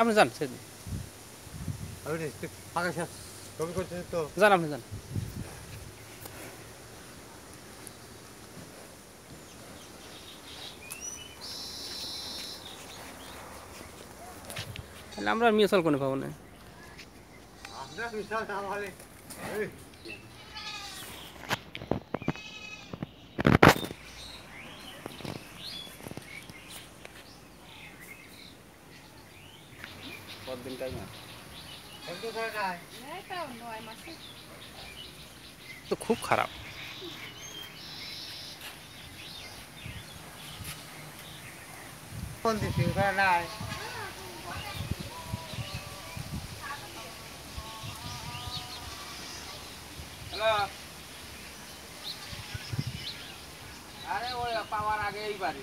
আপনি যান ছেড়ে দিন আমি ফাঁকা শেষ কবি করছেন তো যান আপনি যান আমরা মিউচুয়াল কোনো পাবো না আমরা মিউচুয়াল না কতদিন টাইম আছে তো খুব খারাপ কোন দিছি নাই হ্যালো আরে ওই পাওয়ার আগে এই বাড়ি